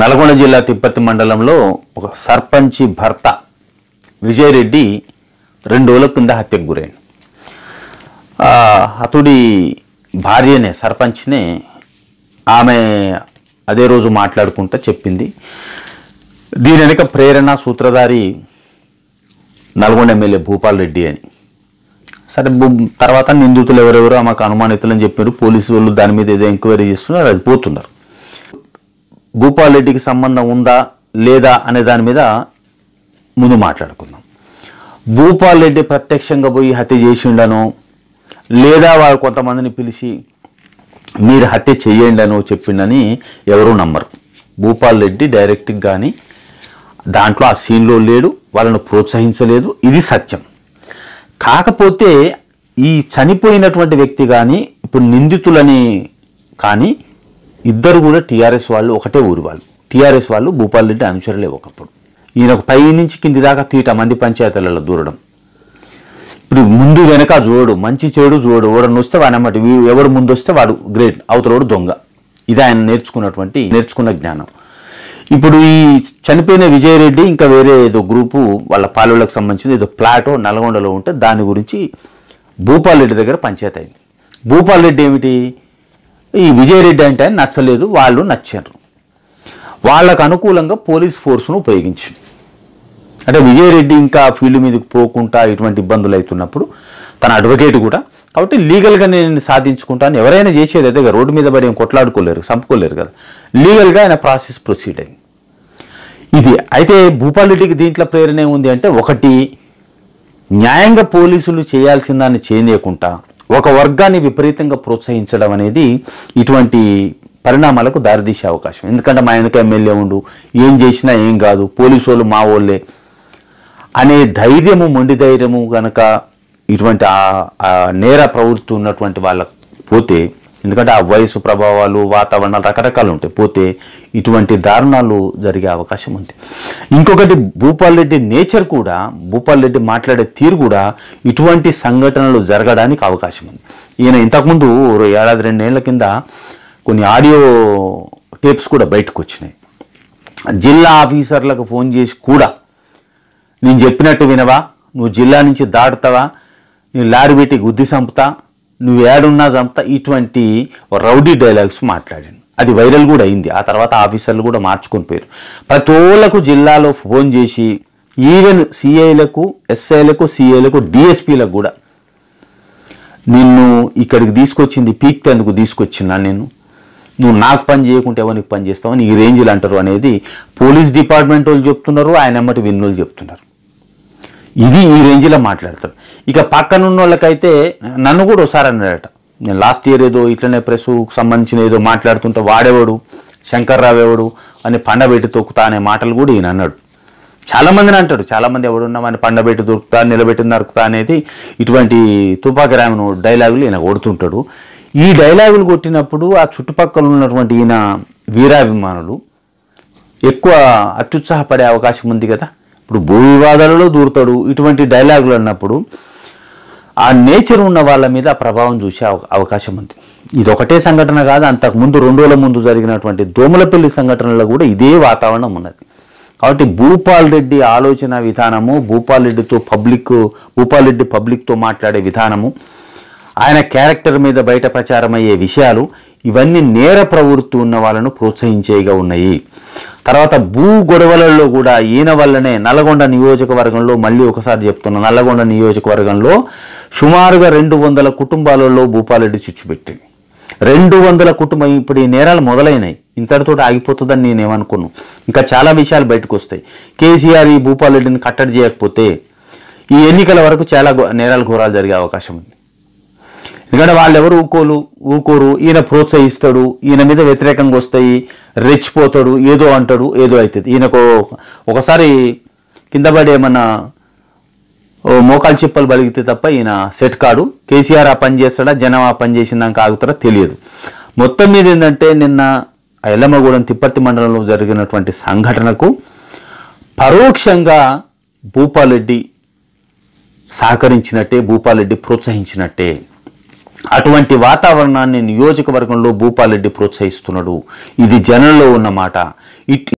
నల్గొండ జిల్లా తిప్పతి మండలంలో ఒక సర్పంచి భర్త విజయరెడ్డి రెండు రోజుల కింద హత్యకు గురైంది అతడి భార్యనే సర్పంచ్నే ఆమె అదే రోజు మాట్లాడుకుంటా చెప్పింది. దీని వెనుక ప్రేరణ సూత్రధారి నల్గొండ ఎమ్మెల్యే భూపాల్ రెడ్డి అని. సరే తర్వాత నిందితులు ఎవరెవరో ఆమెకు అనుమానితులని అని చెప్పారు. పోలీసు వాళ్ళు దాని మీద ఏదో ఎంక్వైరీ చేస్తున్నారు అది పోతున్నారు. భూపాల్ రెడ్డికి సంబంధం ఉందా లేదా అనే దాని మీద ముందు మాట్లాడుకుందాం. భూపాల్ రెడ్డి ప్రత్యక్షంగా పోయి హత్య చేసిండను లేదా వారు కొంతమందిని పిలిచి మీరు హత్య చేయండి అని చెప్పిండని ఎవరూ నమ్మరు. భూపాల్ రెడ్డి డైరెక్ట్గా కానీ దాంట్లో ఆ సీన్లో లేడు వాళ్ళను ప్రోత్సహించలేదు. ఇది సత్యం. కాకపోతే ఈ చనిపోయినటువంటి వ్యక్తి కానీ ఇప్పుడు నిందితులని కానీ ఇద్దరు కూడా టీఆర్ఎస్ వాళ్ళు ఒకటే ఊరి వాళ్ళు. టీఆర్ఎస్ వాళ్ళు భూపాల్ రెడ్డి అనుచరులే ఒకప్పుడు. ఈయనకు పై నుంచి కింది దాకా తీట మంది పంచాయతీలలో దూరడం. ఇప్పుడు ముందు వెనక చూడు మంచి చెడు చూడు ఓడని వస్తే వాడనమాట ఎవరు ముందు వస్తే వాడు గ్రేట్ అవతలోడు దొంగ. ఇది ఆయన నేర్చుకున్నటువంటి నేర్చుకున్న జ్ఞానం. ఇప్పుడు ఈ చనిపోయిన విజయరెడ్డి ఇంకా వేరే ఏదో గ్రూపు వాళ్ళ పాలవులకు సంబంధించిన ఏదో ప్లాటో నల్గొండలో ఉంటే దాని గురించి భూపాల్ రెడ్డి దగ్గర పంచాయతీ అయింది. భూపాల్ రెడ్డి ఏమిటి? ఈ విజయరెడ్డి అంటే ఆయన నచ్చలేదు వాళ్ళు నచ్చారు. వాళ్ళకు అనుకూలంగా పోలీస్ ఫోర్స్ను ఉపయోగించింది. అంటే విజయరెడ్డి ఇంకా ఫీల్డ్ మీదకి పోకుండా ఇటువంటి ఇబ్బందులు అవుతున్నప్పుడు తన అడ్వకేట్ కూడా కాబట్టి లీగల్గా నేను సాధించుకుంటాను. ఎవరైనా చేసేది అయితే రోడ్డు మీద పడి ఏం కొట్లాడుకోలేరు చంపుకోలేరు కదా. లీగల్గా ఆయన ప్రాసెస్ ప్రొసీడ్ అయింది. ఇది అయితే భూపాల్ రెడ్డికి దీంట్లో ప్రేరణ ఏముంది అంటే ఒకటి న్యాయంగా పోలీసులు చేయాల్సిన దాన్ని చేయనీయకుండా ఒక వర్గాన్ని విపరీతంగా ప్రోత్సహించడం అనేది ఇటువంటి పరిణామాలకు దారితీసే అవకాశం. ఎందుకంటే మా వెనక ఎమ్మెల్యే ఉండు? ఏం చేసినా ఏం కాదు. పోలీసు వాళ్ళు మా వాళ్ళే. అనే ధైర్యము మొండి ధైర్యము గనక ఇటువంటి ఆ- ఆ నేర ప్రవృత్తి ఉన్నటువంటి వాళ్ళకు పోతే ఎందుకంటే ఆ వయసు ప్రభావాలు వాతావరణాలు రకరకాలు ఉంటాయి. పోతే ఇటువంటి దారుణాలు జరిగే అవకాశం ఉంది. ఇంకొకటి భూపాల్ రెడ్డి నేచర్ కూడా భూపాల్ రెడ్డి మాట్లాడే తీరు కూడా ఇటువంటి సంఘటనలు జరగడానికి అవకాశం ఉంది. ఈయన ఇంతకుముందు ఏడాది రెండేళ్ళ కింద కొన్ని ఆడియో టేప్స్ కూడా బయటకు వచ్చినాయి. జిల్లా ఆఫీసర్లకు ఫోన్ చేసి కూడా నేను చెప్పినట్టు వినవా? నువ్వు జిల్లా నుంచి దాటుతావా? నీ లారీ పెట్టి గుద్ది చంపుతా? నువ్వు ఏడున్నాదంతా ఇటువంటి రౌడీ డైలాగ్స్ మాట్లాడాను. అది వైరల్ కూడా అయింది. ఆ తర్వాత ఆఫీసర్లు కూడా మార్చుకొని పోయారు. ప్రతి ఒళ్ళకు జిల్లాలో ఫోన్ చేసి ఈవెన్ సిఐలకు ఎస్ఐలకు సిఐలకు డిఎస్పీలకు కూడా నిన్ను ఇక్కడికి తీసుకొచ్చింది పీక్ తెందుకు తీసుకొచ్చినా నేను. నువ్వు నాకు పని చేయకుంటే ఎవరికి పని చేస్తావు నీ రేంజ్లు అంటారు అనేది పోలీస్ డిపార్ట్మెంట్ వాళ్ళు చెప్తున్నారు ఆయన ఎమ్మటి విన్నోళ్ళు చెప్తున్నారు. ఇది ఈ రేంజ్లో మాట్లాడతారు. ఇక పక్కన ఉన్న వాళ్ళకైతే నన్ను కూడా ఒకసారి అన్నాడట నేను లాస్ట్ ఇయర్ ఏదో ఇట్లనే ప్రెస్కు సంబంధించిన ఏదో మాట్లాడుతుంటే వాడేవాడు శంకర్రావు ఎవడు అని పండబెట్టి తొక్కుతా అనే మాటలు కూడా ఈయన అన్నాడు. చాలామందిని అంటాడు చాలామంది ఎవడున్నామని పండబెట్టి దొరుకుతా నిలబెట్టి నరుకుతా అనేది ఇటువంటి తుపాకి రామను డైలాగులు ఈయన కొడుతుంటాడు. ఈ డైలాగులు కొట్టినప్పుడు ఆ చుట్టుపక్కల ఉన్నటువంటి ఈయన వీరాభిమానులు ఎక్కువ అత్యుత్సాహపడే అవకాశం ఉంది కదా. ఇప్పుడు భూ వివాదాలలో దూరుతాడు. ఇటువంటి డైలాగులు అన్నప్పుడు ఆ నేచర్ ఉన్న వాళ్ళ మీద ప్రభావం చూసే అవకాశం ఉంది. ఇది ఒకటే సంఘటన కాదు అంతకు ముందు రెండు రోజుల ముందు జరిగినటువంటి దోమలపల్లి సంఘటనలో కూడా ఇదే వాతావరణం ఉన్నది. కాబట్టి భూపాల్ రెడ్డి ఆలోచన విధానము భూపాల్ రెడ్డితో పబ్లిక్ భూపాల్ రెడ్డి పబ్లిక్తో మాట్లాడే విధానము ఆయన క్యారెక్టర్ మీద బయట ప్రచారం అయ్యే విషయాలు ఇవన్నీ నేర ప్రవృత్తి ఉన్న వాళ్ళను ప్రోత్సహించేగా ఉన్నాయి. తర్వాత భూ గొడవలలో కూడా ఈయన వల్లనే నల్గొండ నియోజకవర్గంలో మళ్ళీ ఒకసారి చెప్తున్నా నల్లగొండ నియోజకవర్గంలో సుమారుగా రెండు వందల కుటుంబాలలో భూపాలరెడ్డి చిచ్చుపెట్టింది రెండు వందల కుటుంబం ఇప్పుడు ఈ నేరాలు మొదలైనాయి. ఇంతటితో ఆగిపోతుందని నేను ఏమనుకున్నాను ఇంకా చాలా విషయాలు బయటకు వస్తాయి కేసీఆర్ ఈ భూపాలరెడ్డిని కట్టడి చేయకపోతే ఈ ఎన్నికల వరకు చాలా నేరాలు ఘోరాలు జరిగే అవకాశం ఉంది. ఎందుకంటే వాళ్ళు ఎవరు ఊకోలు? ఊకోరు. ఈయన ప్రోత్సహిస్తాడు. ఈయన మీద వ్యతిరేకంగా వస్తాయి. రెచ్చిపోతాడు. ఏదో అంటాడు. ఏదో అవుతుంది. ఈయనకు ఒకసారి కింద పడి ఏమన్నా ఓ మోకాలు చిప్పలు బలిగితే తప్ప ఈయన సెట్ కాడు. కేసీఆర్ ఆ పని చేస్తాడా? జనం ఆ పని చేసిందాక ఆగుతారా? తెలియదు. మొత్తం మీద ఏంటంటే నిన్న ఎల్లమ్మగూడెం తిప్పర్తి మండలంలో జరిగినటువంటి సంఘటనకు పరోక్షంగా భూపాలరెడ్డి సహకరించినట్టే భూపాలరెడ్డి ప్రోత్సహించినట్టే. అటువంటి వాతావరణాన్ని నియోజకవర్గంలో భూపాలరెడ్డి ప్రోత్సహిస్తున్నాడు. ఇది జనంలో ఉన్న మాట. ఇట్